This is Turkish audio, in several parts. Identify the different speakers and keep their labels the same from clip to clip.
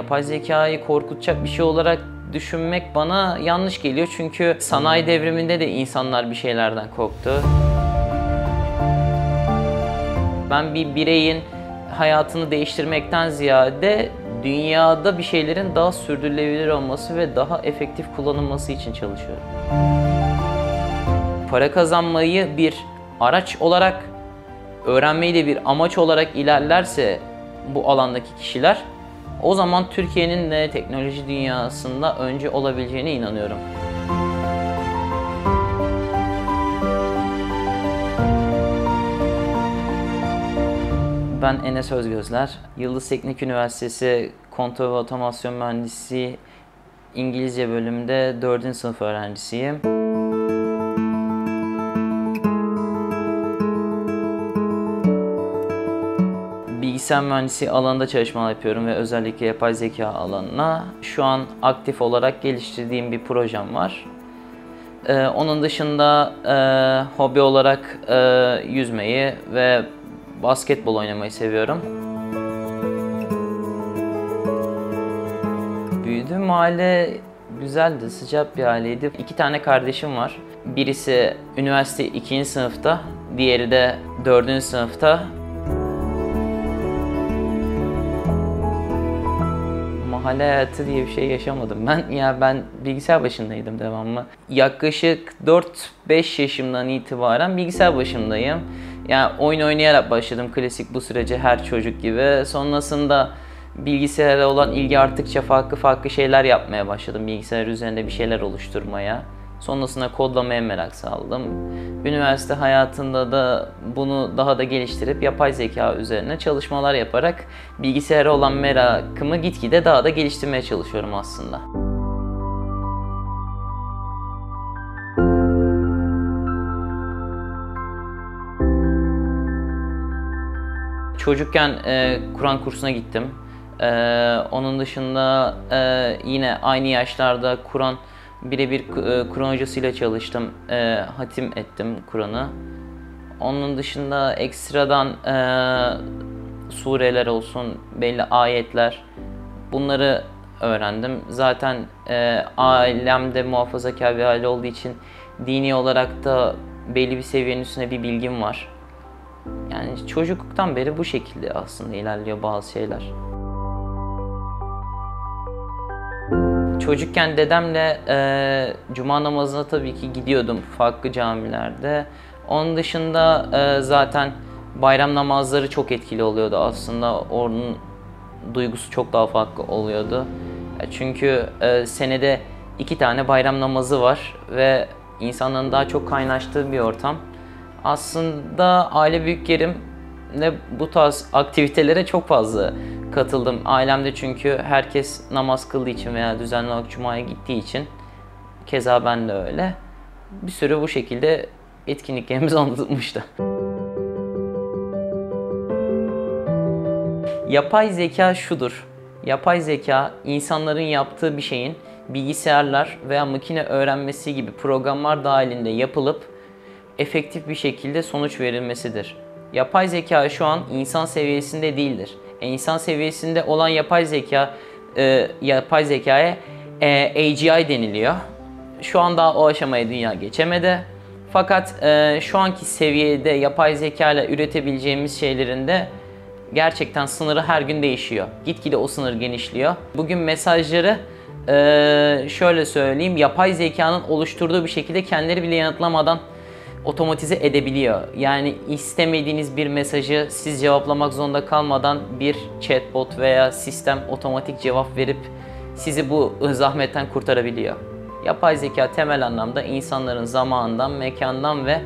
Speaker 1: yapay zekayı korkutacak bir şey olarak düşünmek bana yanlış geliyor. Çünkü sanayi devriminde de insanlar bir şeylerden korktu. Ben bir bireyin hayatını değiştirmekten ziyade dünyada bir şeylerin daha sürdürülebilir olması ve daha efektif kullanılması için çalışıyorum. Para kazanmayı bir araç olarak, öğrenmeyi de bir amaç olarak ilerlerse bu alandaki kişiler o zaman Türkiye'nin de teknoloji dünyasında önce olabileceğine inanıyorum. Ben Enes Özgözler. Yıldız Teknik Üniversitesi Kontrol ve Otomasyon Mühendisi İngilizce bölümünde 4. sınıf öğrencisiyim. Bilgisayar mühendisi alanında çalışmalar yapıyorum ve özellikle yapay zeka alanına. Şu an aktif olarak geliştirdiğim bir projem var. Ee, onun dışında e, hobi olarak e, yüzmeyi ve basketbol oynamayı seviyorum. Büyüdüğüm aile güzeldi, sıcak bir aileydi. İki tane kardeşim var. Birisi üniversite ikinci sınıfta, diğeri de dördüncü sınıfta. Mahalle hayatı diye bir şey yaşamadım. Ben ya ben bilgisayar başındaydım devamlı. Yaklaşık 4-5 yaşımdan itibaren bilgisayar başındayım. Yani oyun oynayarak başladım klasik bu sürece her çocuk gibi. Sonrasında bilgisayara olan ilgi arttıkça farklı farklı şeyler yapmaya başladım. Bilgisayar üzerinde bir şeyler oluşturmaya. Sonrasında kodlamaya merak saldım. Üniversite hayatında da bunu daha da geliştirip yapay zeka üzerine çalışmalar yaparak bilgisayara olan merakımı gitgide daha da geliştirmeye çalışıyorum aslında. Çocukken e, Kur'an kursuna gittim. E, onun dışında e, yine aynı yaşlarda Kur'an birebir e, Kur'an hocasıyla çalıştım. E, hatim ettim Kur'an'ı. Onun dışında ekstradan e, sureler olsun, belli ayetler bunları öğrendim. Zaten e, ailemde muhafazakar bir aile olduğu için dini olarak da belli bir seviyenin üstüne bir bilgim var. Yani çocukluktan beri bu şekilde aslında ilerliyor bazı şeyler. Çocukken dedemle e, cuma namazına tabii ki gidiyordum farklı camilerde. Onun dışında e, zaten bayram namazları çok etkili oluyordu aslında. Onun duygusu çok daha farklı oluyordu. Çünkü e, senede iki tane bayram namazı var ve insanların daha çok kaynaştığı bir ortam. Aslında aile büyüklerimle bu tarz aktivitelere çok fazla katıldım. Ailemde çünkü herkes namaz kıldığı için veya düzenli olarak cumaya gittiği için keza ben de öyle. Bir sürü bu şekilde etkinliklerimiz anlatılmıştı. Yapay zeka şudur. Yapay zeka insanların yaptığı bir şeyin bilgisayarlar veya makine öğrenmesi gibi programlar dahilinde yapılıp efektif bir şekilde sonuç verilmesidir. Yapay zeka şu an insan seviyesinde değildir. E, insan seviyesinde olan yapay zeka e, yapay zekaya e, AGI deniliyor. Şu an daha o aşamaya dünya geçemedi. Fakat e, şu anki seviyede yapay zeka ile üretebileceğimiz şeylerin de gerçekten sınırı her gün değişiyor. Gitgide o sınır genişliyor. Bugün mesajları e, şöyle söyleyeyim, yapay zekanın oluşturduğu bir şekilde kendileri bile yanıtlamadan otomatize edebiliyor. Yani istemediğiniz bir mesajı siz cevaplamak zorunda kalmadan bir chatbot veya sistem otomatik cevap verip sizi bu zahmetten kurtarabiliyor. Yapay zeka temel anlamda insanların zamandan, mekandan ve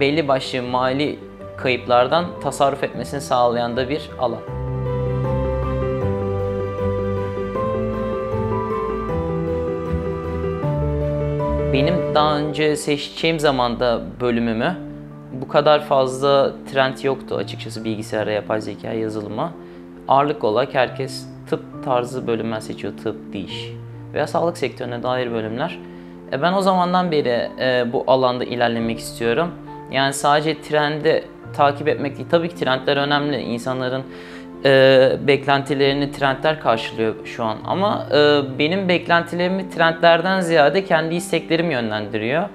Speaker 1: belli başlı mali kayıplardan tasarruf etmesini sağlayan da bir alan. Benim daha önce seçeceğim zamanda bölümümü bu kadar fazla trend yoktu açıkçası bilgisayara yapay zeka yazılıma. Ağırlık olarak herkes tıp tarzı bölümler seçiyor. Tıp, diş veya sağlık sektörüne dair bölümler. E ben o zamandan beri e, bu alanda ilerlemek istiyorum. Yani sadece trendi takip etmek değil. Tabii ki trendler önemli. İnsanların e, beklentilerini trendler karşılıyor şu an. Ama e, benim beklentilerimi trendlerden ziyade kendi isteklerim yönlendiriyor.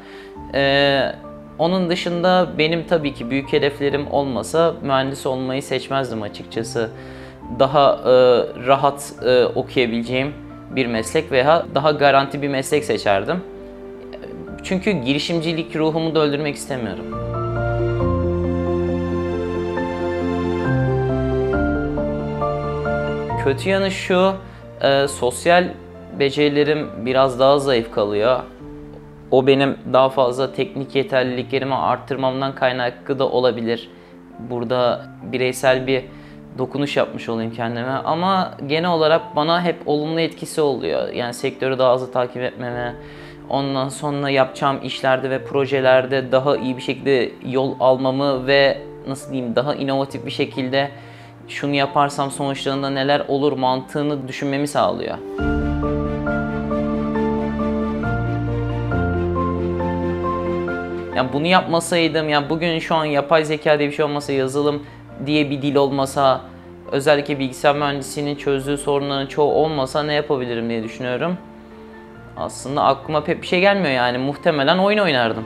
Speaker 1: E, onun dışında benim tabii ki büyük hedeflerim olmasa mühendis olmayı seçmezdim açıkçası. Daha e, rahat e, okuyabileceğim bir meslek veya daha garanti bir meslek seçerdim. Çünkü girişimcilik ruhumu da öldürmek istemiyorum. Kötü yanı şu, e, sosyal becerilerim biraz daha zayıf kalıyor. O benim daha fazla teknik yeterliliklerimi arttırmamdan kaynaklı da olabilir. Burada bireysel bir dokunuş yapmış olayım kendime ama genel olarak bana hep olumlu etkisi oluyor. Yani sektörü daha hızlı takip etmeme, ondan sonra yapacağım işlerde ve projelerde daha iyi bir şekilde yol almamı ve nasıl diyeyim daha inovatif bir şekilde şunu yaparsam sonuçlarında neler olur mantığını düşünmemi sağlıyor. Yani bunu yapmasaydım, yani bugün şu an yapay zeka diye bir şey olmasa, yazılım diye bir dil olmasa, özellikle bilgisayar mühendisliğinin çözdüğü sorunların çoğu olmasa ne yapabilirim diye düşünüyorum. Aslında aklıma pek bir şey gelmiyor yani. Muhtemelen oyun oynardım.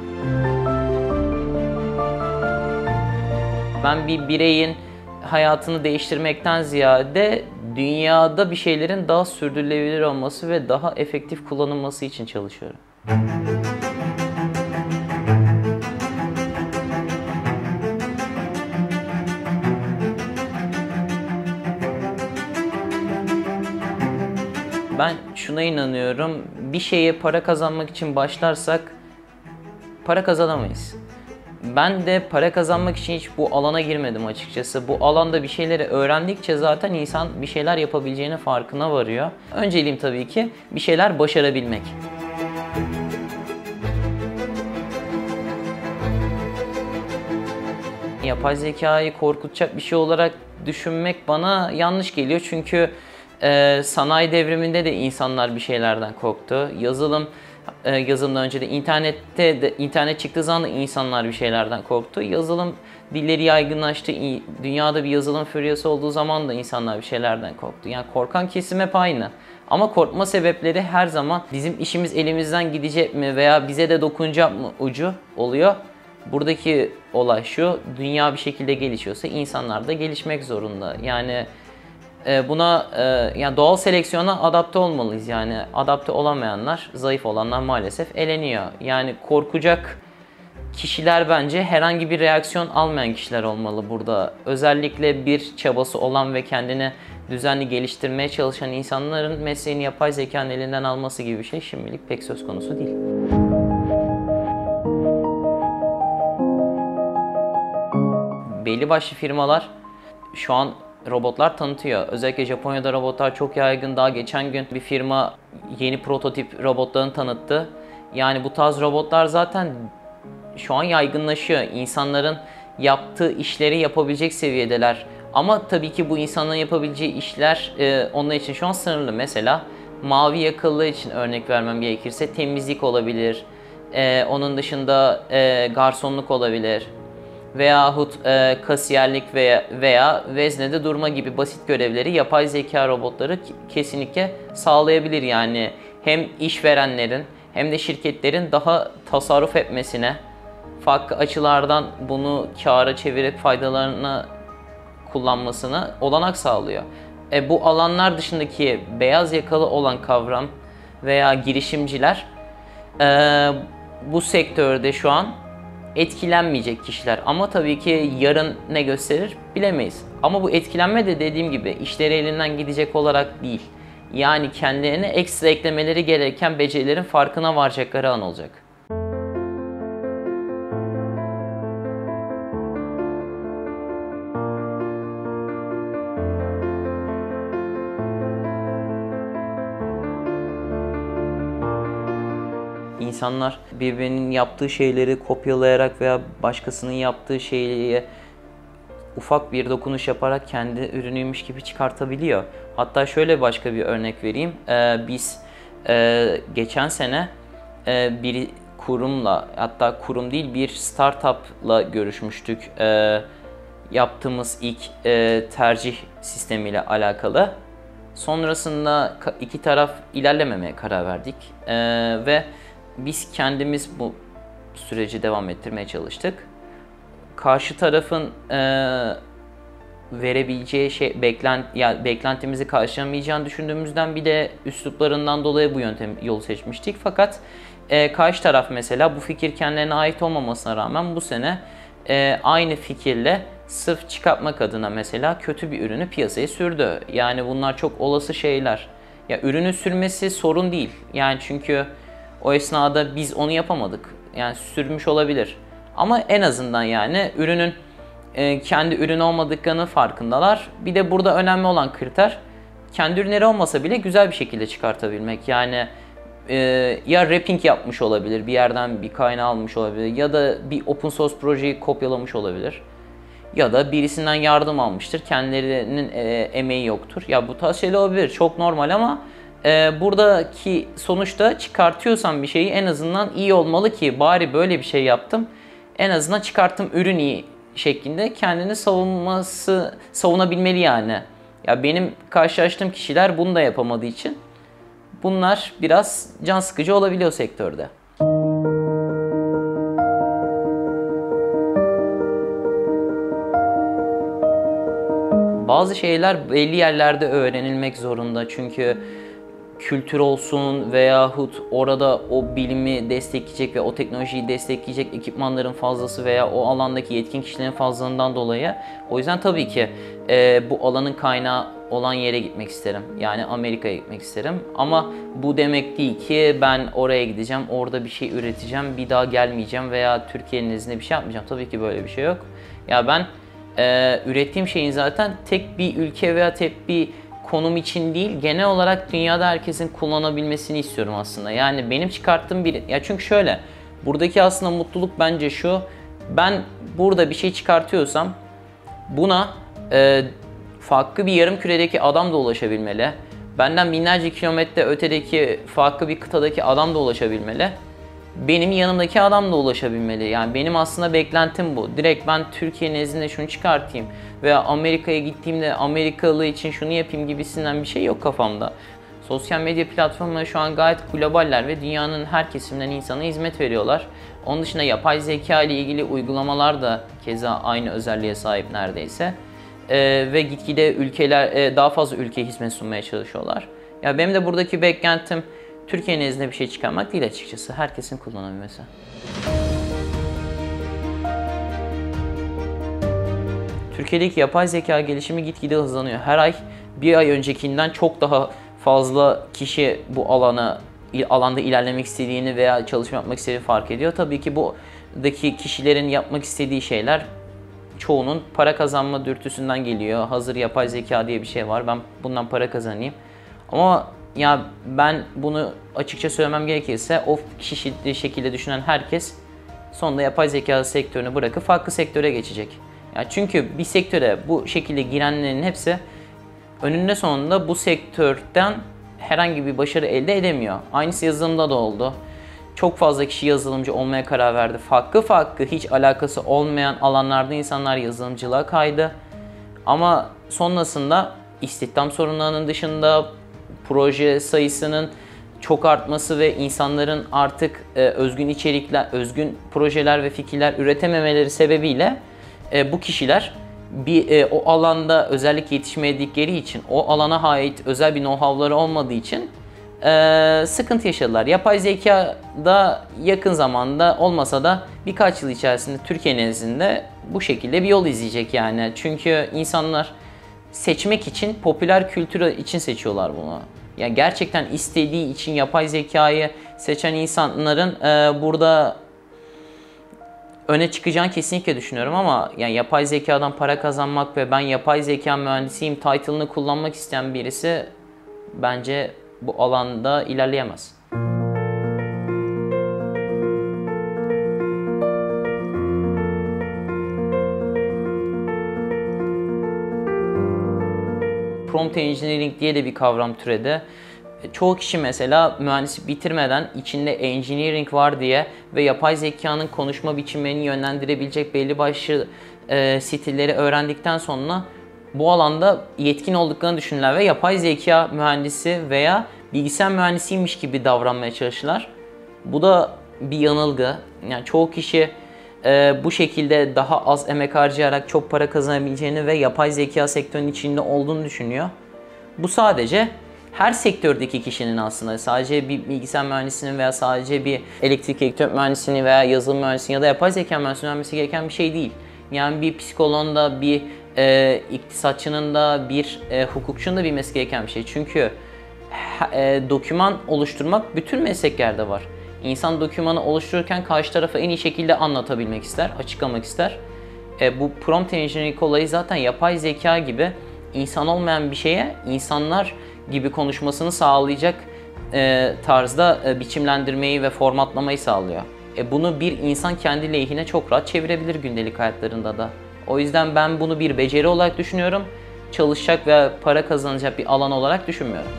Speaker 1: Ben bir bireyin hayatını değiştirmekten ziyade dünyada bir şeylerin daha sürdürülebilir olması ve daha efektif kullanılması için çalışıyorum. Ben şuna inanıyorum. Bir şeye para kazanmak için başlarsak para kazanamayız. Ben de para kazanmak için hiç bu alana girmedim açıkçası. Bu alanda bir şeyleri öğrendikçe zaten insan bir şeyler yapabileceğine farkına varıyor. Önceliğim tabii ki bir şeyler başarabilmek. Yapay zekayı korkutacak bir şey olarak düşünmek bana yanlış geliyor. Çünkü e, sanayi devriminde de insanlar bir şeylerden korktu. Yazılım yazılımdan önce de internette de internet çıktığı zaman da insanlar bir şeylerden korktu. Yazılım dilleri yaygınlaştı. Dünyada bir yazılım füryası olduğu zaman da insanlar bir şeylerden korktu. Yani korkan kesim hep aynı. Ama korkma sebepleri her zaman bizim işimiz elimizden gidecek mi veya bize de dokunacak mı ucu oluyor. Buradaki olay şu, dünya bir şekilde gelişiyorsa insanlar da gelişmek zorunda. Yani e, buna e, yani doğal seleksiyona adapte olmalıyız. Yani adapte olamayanlar, zayıf olanlar maalesef eleniyor. Yani korkacak kişiler bence herhangi bir reaksiyon almayan kişiler olmalı burada. Özellikle bir çabası olan ve kendini düzenli geliştirmeye çalışan insanların mesleğini yapay zekanın elinden alması gibi bir şey şimdilik pek söz konusu değil. Belli başlı firmalar şu an robotlar tanıtıyor. Özellikle Japonya'da robotlar çok yaygın. Daha geçen gün bir firma yeni prototip robotlarını tanıttı. Yani bu tarz robotlar zaten şu an yaygınlaşıyor. İnsanların yaptığı işleri yapabilecek seviyedeler. Ama tabii ki bu insanların yapabileceği işler e, onlar için şu an sınırlı. Mesela mavi yakalılığı için örnek vermem gerekirse temizlik olabilir. E, onun dışında e, garsonluk olabilir veyahut e, kasiyerlik veya, veya veznede durma gibi basit görevleri yapay zeka robotları kesinlikle sağlayabilir. Yani hem işverenlerin hem de şirketlerin daha tasarruf etmesine, farklı açılardan bunu kâra çevirip faydalarına kullanmasına olanak sağlıyor. E, bu alanlar dışındaki beyaz yakalı olan kavram veya girişimciler e, bu sektörde şu an etkilenmeyecek kişiler. Ama tabii ki yarın ne gösterir bilemeyiz. Ama bu etkilenme de dediğim gibi işleri elinden gidecek olarak değil. Yani kendilerine ekstra eklemeleri gereken becerilerin farkına varacakları an olacak. İnsanlar birbirinin yaptığı şeyleri kopyalayarak veya başkasının yaptığı şeyi ufak bir dokunuş yaparak kendi ürünüymüş gibi çıkartabiliyor. Hatta şöyle başka bir örnek vereyim. Ee, biz e, geçen sene e, bir kurumla hatta kurum değil bir startupla görüşmüştük. E, yaptığımız ilk e, tercih sistemiyle alakalı. Sonrasında iki taraf ilerlememeye karar verdik e, ve biz kendimiz bu süreci devam ettirmeye çalıştık. Karşı tarafın e, verebileceği şey beklent ya beklentimizi karşılamayacağını düşündüğümüzden bir de üsluplarından dolayı bu yöntem yolu seçmiştik. Fakat e, karşı taraf mesela bu fikir kendilerine ait olmamasına rağmen bu sene e, aynı fikirle sırf çıkartmak adına mesela kötü bir ürünü piyasaya sürdü. Yani bunlar çok olası şeyler. Ya ürünü sürmesi sorun değil. Yani çünkü o esnada biz onu yapamadık. Yani sürmüş olabilir. Ama en azından yani ürünün e, kendi ürün olmadıklarının farkındalar. Bir de burada önemli olan kriter kendi ürünleri olmasa bile güzel bir şekilde çıkartabilmek. Yani e, ya wrapping yapmış olabilir, bir yerden bir kaynağı almış olabilir ya da bir open source projeyi kopyalamış olabilir. Ya da birisinden yardım almıştır, kendilerinin e, emeği yoktur. Ya bu tarz şeyler olabilir, çok normal ama e, buradaki sonuçta çıkartıyorsam bir şeyi en azından iyi olmalı ki bari böyle bir şey yaptım. En azından çıkarttım ürün iyi şeklinde kendini savunması savunabilmeli yani. Ya benim karşılaştığım kişiler bunu da yapamadığı için bunlar biraz can sıkıcı olabiliyor sektörde. Bazı şeyler belli yerlerde öğrenilmek zorunda çünkü kültür olsun veyahut orada o bilimi destekleyecek ve o teknolojiyi destekleyecek ekipmanların fazlası veya o alandaki yetkin kişilerin fazlalığından dolayı o yüzden tabii ki e, bu alanın kaynağı olan yere gitmek isterim. Yani Amerika'ya gitmek isterim. Ama bu demek değil ki ben oraya gideceğim, orada bir şey üreteceğim, bir daha gelmeyeceğim veya Türkiye'nin izniyle bir şey yapmayacağım. Tabii ki böyle bir şey yok. Ya ben e, ürettiğim şeyin zaten tek bir ülke veya tek bir konum için değil, genel olarak dünyada herkesin kullanabilmesini istiyorum aslında. Yani benim çıkarttığım bir... Ya çünkü şöyle, buradaki aslında mutluluk bence şu, ben burada bir şey çıkartıyorsam buna e, farklı bir yarım küredeki adam da ulaşabilmeli. Benden binlerce kilometre ötedeki farklı bir kıtadaki adam da ulaşabilmeli benim yanımdaki adam da ulaşabilmeli. Yani benim aslında beklentim bu. Direkt ben Türkiye nezdinde şunu çıkartayım veya Amerika'ya gittiğimde Amerikalı için şunu yapayım gibisinden bir şey yok kafamda. Sosyal medya platformları şu an gayet globaller ve dünyanın her kesiminden insana hizmet veriyorlar. Onun dışında yapay zeka ile ilgili uygulamalar da keza aynı özelliğe sahip neredeyse. Ee, ve gitgide ülkeler e, daha fazla ülkeye hizmet sunmaya çalışıyorlar. Ya benim de buradaki beklentim Türkiye nezdinde bir şey çıkarmak değil açıkçası. Herkesin kullanabilmesi. Türkiye'deki yapay zeka gelişimi gitgide hızlanıyor. Her ay bir ay öncekinden çok daha fazla kişi bu alana alanda ilerlemek istediğini veya çalışma yapmak istediğini fark ediyor. Tabii ki buradaki kişilerin yapmak istediği şeyler çoğunun para kazanma dürtüsünden geliyor. Hazır yapay zeka diye bir şey var. Ben bundan para kazanayım. Ama ya ben bunu açıkça söylemem gerekirse o kişi şekilde düşünen herkes sonunda yapay zeka sektörünü bırakıp farklı sektöre geçecek. Yani çünkü bir sektöre bu şekilde girenlerin hepsi önünde sonunda bu sektörden herhangi bir başarı elde edemiyor. Aynısı yazılımda da oldu. Çok fazla kişi yazılımcı olmaya karar verdi. Farklı farklı hiç alakası olmayan alanlarda insanlar yazılımcılığa kaydı. Ama sonrasında istihdam sorunlarının dışında proje sayısının çok artması ve insanların artık e, özgün içerikler, özgün projeler ve fikirler üretememeleri sebebiyle e, bu kişiler bir e, o alanda özellik yetişmedikleri için, o alana ait özel bir know-how'ları olmadığı için e, sıkıntı yaşadılar. Yapay zeka da yakın zamanda olmasa da birkaç yıl içerisinde Türkiye nezdinde bu şekilde bir yol izleyecek yani. Çünkü insanlar seçmek için, popüler kültür için seçiyorlar bunu. Yani gerçekten istediği için yapay zekayı seçen insanların e, burada öne çıkacağını kesinlikle düşünüyorum ama yani yapay zekadan para kazanmak ve ben yapay zeka mühendisiyim title'ını kullanmak isteyen birisi bence bu alanda ilerleyemez. Prompt engineering diye de bir kavram türedi. çoğu kişi mesela mühendislik bitirmeden içinde engineering var diye ve yapay zekanın konuşma biçimlerini yönlendirebilecek belli başlı e, stilleri öğrendikten sonra bu alanda yetkin olduklarını düşünürler ve yapay zeka mühendisi veya bilgisayar mühendisiymiş gibi davranmaya çalışırlar. Bu da bir yanılgı. Yani çoğu kişi e, bu şekilde daha az emek harcayarak çok para kazanabileceğini ve yapay zeka sektörünün içinde olduğunu düşünüyor. Bu sadece her sektördeki kişinin aslında sadece bir bilgisayar mühendisinin veya sadece bir elektrik elektronik mühendisini veya yazılım mühendisini ya da yapay zeka mühendisinin öğrenmesi gereken bir şey değil. Yani bir psikoloğun da bir e, iktisatçının da bir e, hukukçunun da bilmesi gereken bir şey. Çünkü e, doküman oluşturmak bütün mesleklerde var. İnsan dokümanı oluştururken karşı tarafa en iyi şekilde anlatabilmek ister, açıklamak ister. E, bu prompt engineering olayı zaten yapay zeka gibi insan olmayan bir şeye insanlar gibi konuşmasını sağlayacak e, tarzda e, biçimlendirmeyi ve formatlamayı sağlıyor. E, bunu bir insan kendi lehine çok rahat çevirebilir gündelik hayatlarında da. O yüzden ben bunu bir beceri olarak düşünüyorum. Çalışacak ve para kazanacak bir alan olarak düşünmüyorum.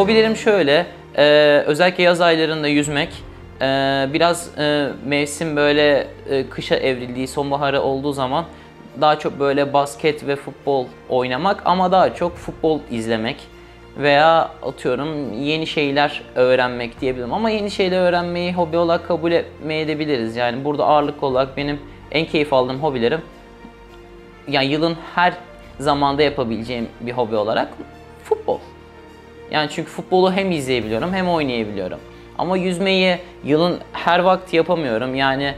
Speaker 1: Hobilerim şöyle, e, özellikle yaz aylarında yüzmek, e, biraz e, mevsim böyle e, kışa evrildiği, sonbaharı olduğu zaman daha çok böyle basket ve futbol oynamak ama daha çok futbol izlemek veya atıyorum yeni şeyler öğrenmek diyebilirim. Ama yeni şeyler öğrenmeyi hobi olarak kabul etmeyebiliriz. Yani burada ağırlık olarak benim en keyif aldığım hobilerim yani yılın her zamanda yapabileceğim bir hobi olarak futbol. Yani çünkü futbolu hem izleyebiliyorum hem oynayabiliyorum. Ama yüzmeyi yılın her vakti yapamıyorum. Yani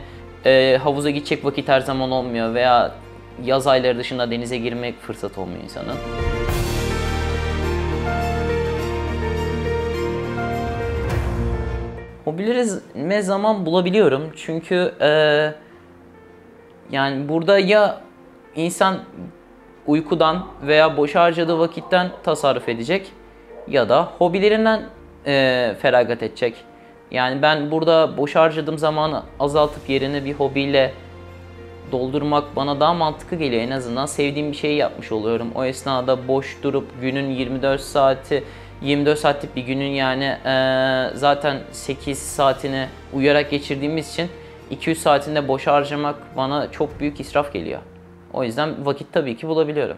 Speaker 1: e, havuza gidecek vakit her zaman olmuyor veya yaz ayları dışında denize girmek fırsat olmuyor insanın. Hobilerime zaman bulabiliyorum çünkü e, yani burada ya insan uykudan veya boş harcadığı vakitten tasarruf edecek ya da hobilerinden e, feragat edecek. Yani ben burada boş harcadığım zamanı azaltıp yerine bir hobiyle doldurmak bana daha mantıklı geliyor. En azından sevdiğim bir şeyi yapmış oluyorum. O esnada boş durup günün 24 saati 24 saatlik bir günün yani e, zaten 8 saatini uyuyarak geçirdiğimiz için 200 saatinde boş harcamak bana çok büyük israf geliyor. O yüzden vakit tabii ki bulabiliyorum.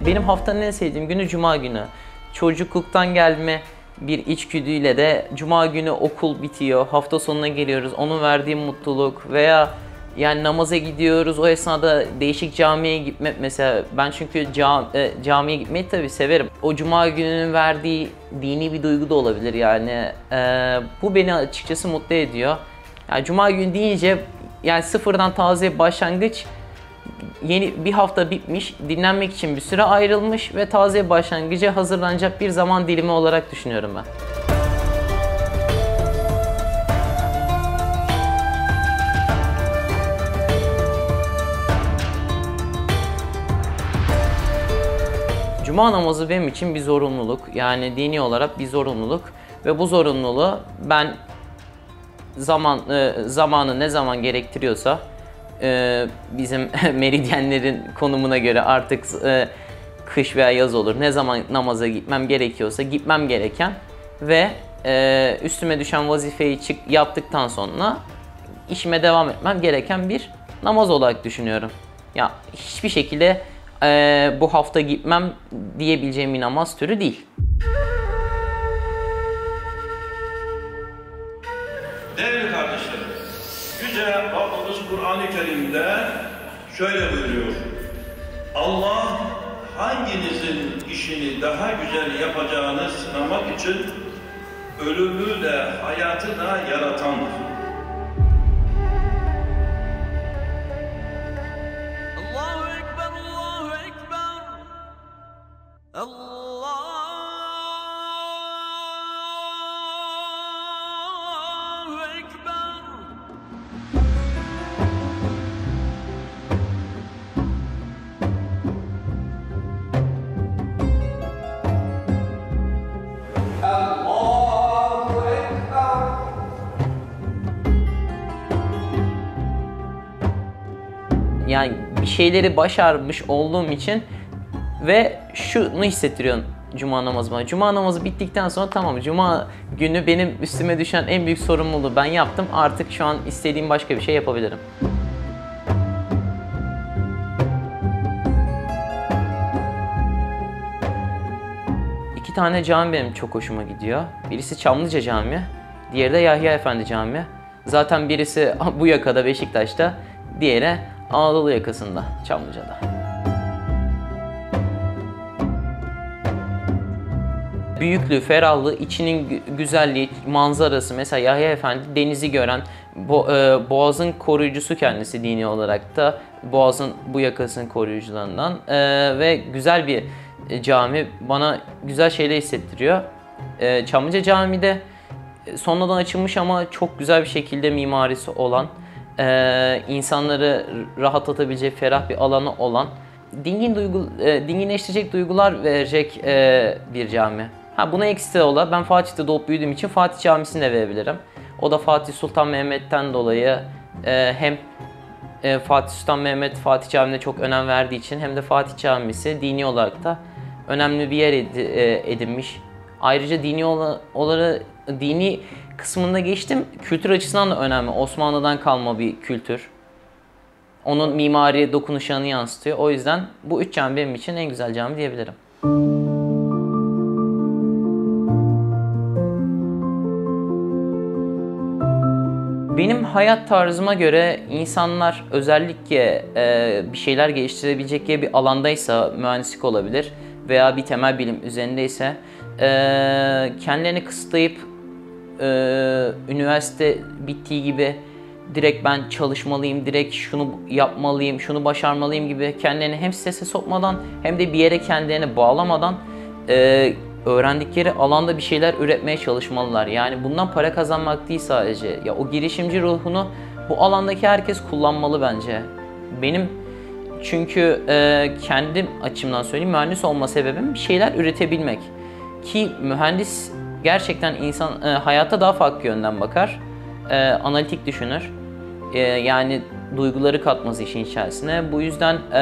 Speaker 1: Benim haftanın en sevdiğim günü cuma günü. Çocukluktan gelme bir içgüdüyle de cuma günü okul bitiyor, hafta sonuna geliyoruz. Onun verdiği mutluluk veya yani namaza gidiyoruz. O esnada değişik camiye gitmek mesela ben çünkü cam, e, camiye gitmeyi tabii severim. O cuma gününün verdiği dini bir duygu da olabilir yani. E, bu beni açıkçası mutlu ediyor. Yani cuma günü deyince yani sıfırdan taze başlangıç yeni bir hafta bitmiş, dinlenmek için bir süre ayrılmış ve taze başlangıca hazırlanacak bir zaman dilimi olarak düşünüyorum ben. Cuma namazı benim için bir zorunluluk. Yani dini olarak bir zorunluluk ve bu zorunluluğu ben zaman e, zamanı ne zaman gerektiriyorsa e, bizim meridyenlerin konumuna göre artık e, kış veya yaz olur. Ne zaman namaza gitmem gerekiyorsa gitmem gereken ve e, üstüme düşen vazifeyi çık yaptıktan sonra işime devam etmem gereken bir namaz olarak düşünüyorum. Ya hiçbir şekilde e, bu hafta gitmem diyebileceğim bir namaz türü değil.
Speaker 2: Değerli kardeşlerim, Yüce Kur'an-ı Kerim'de şöyle buyuruyor. Allah hanginizin işini daha güzel yapacağını sınamak için ölümü de hayatı da yaratandır.
Speaker 1: Şeyleri başarmış olduğum için ve şunu hissettiriyor Cuma namazı bana. Cuma namazı bittikten sonra tamam Cuma günü benim üstüme düşen en büyük sorumluluğu ben yaptım. Artık şu an istediğim başka bir şey yapabilirim. İki tane cami benim çok hoşuma gidiyor. Birisi Çamlıca Camii, diğeri de Yahya Efendi Camii. Zaten birisi bu yakada Beşiktaş'ta, diğeri Anadolu yakasında Çamlıca'da. Büyüklüğü, ferahlığı, içinin gü- güzelliği, manzarası mesela Yahya Efendi denizi gören, bo- e, Boğaz'ın koruyucusu kendisi dini olarak da Boğaz'ın bu yakasının koruyucularından E, ve güzel bir e, cami bana güzel şeyler hissettiriyor. E, Çamlıca Camii'de sonradan açılmış ama çok güzel bir şekilde mimarisi olan, e, insanları rahatlatabilecek ferah bir alanı olan, dingin duygu, e, dinginleştirecek duygular verecek e, bir cami. Ha buna ekstra ola ben Fatih'te doğup büyüdüğüm için Fatih Camisi'ni de verebilirim. O da Fatih Sultan Mehmet'ten dolayı e, hem e, Fatih Sultan Mehmet Fatih Camii'ne çok önem verdiği için hem de Fatih Camisi dini olarak da önemli bir yer e, edinmiş. Ayrıca dini ola- oları dini kısmında geçtim. Kültür açısından da önemli. Osmanlı'dan kalma bir kültür. Onun mimari dokunuşlarını yansıtıyor. O yüzden bu üç cami benim için en güzel cami diyebilirim. Benim hayat tarzıma göre insanlar özellikle e, bir şeyler geliştirebilecekleri bir alandaysa mühendislik olabilir veya bir temel bilim üzerindeyse e, kendilerini kısıtlayıp e, üniversite bittiği gibi direkt ben çalışmalıyım, direkt şunu yapmalıyım, şunu başarmalıyım gibi kendilerini hem strese sokmadan hem de bir yere kendilerini bağlamadan e, öğrendikleri alanda bir şeyler üretmeye çalışmalılar. Yani bundan para kazanmak değil sadece. Ya o girişimci ruhunu bu alandaki herkes kullanmalı bence. Benim çünkü e, kendim açımdan söyleyeyim mühendis olma sebebim bir şeyler üretebilmek. Ki mühendis gerçekten insan e, hayata daha farklı yönden bakar. E, analitik düşünür. E, yani duyguları katmaz işin içerisine. Bu yüzden e,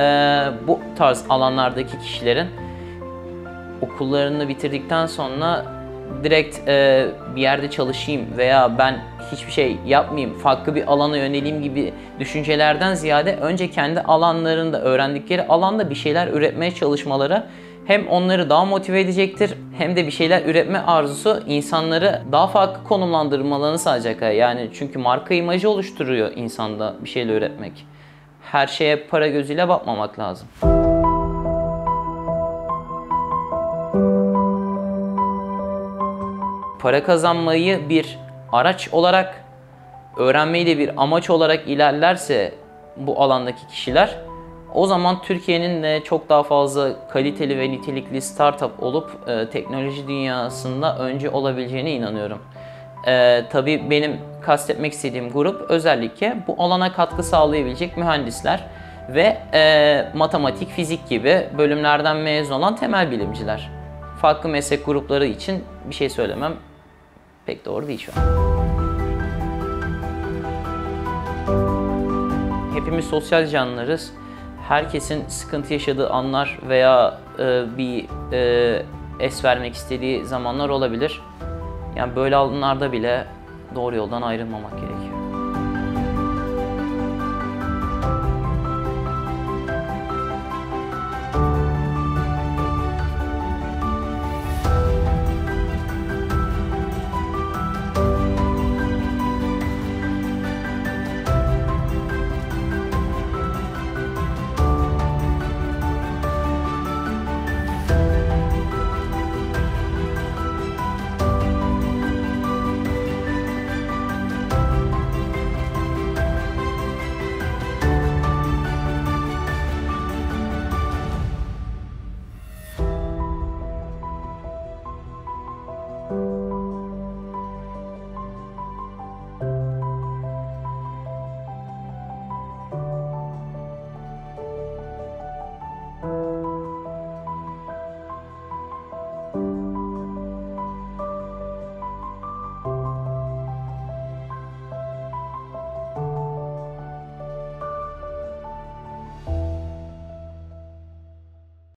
Speaker 1: bu tarz alanlardaki kişilerin okullarını bitirdikten sonra direkt e, bir yerde çalışayım veya ben hiçbir şey yapmayayım, farklı bir alana yöneleyim gibi düşüncelerden ziyade önce kendi alanlarında, öğrendikleri alanda bir şeyler üretmeye çalışmaları hem onları daha motive edecektir hem de bir şeyler üretme arzusu insanları daha farklı konumlandırmalarını sağlayacak. Yani çünkü marka imajı oluşturuyor insanda bir şeyler üretmek. Her şeye para gözüyle bakmamak lazım. para kazanmayı bir araç olarak, öğrenmeyi de bir amaç olarak ilerlerse bu alandaki kişiler, o zaman Türkiye'nin de çok daha fazla kaliteli ve nitelikli startup olup e, teknoloji dünyasında önce olabileceğine inanıyorum. E, tabii benim kastetmek istediğim grup özellikle bu alana katkı sağlayabilecek mühendisler ve e, matematik, fizik gibi bölümlerden mezun olan temel bilimciler. Farklı meslek grupları için bir şey söylemem pek doğru değil şu an. Hepimiz sosyal canlılarız. Herkesin sıkıntı yaşadığı anlar veya e, bir e, es vermek istediği zamanlar olabilir. Yani böyle anlarda bile doğru yoldan ayrılmamak gerekiyor.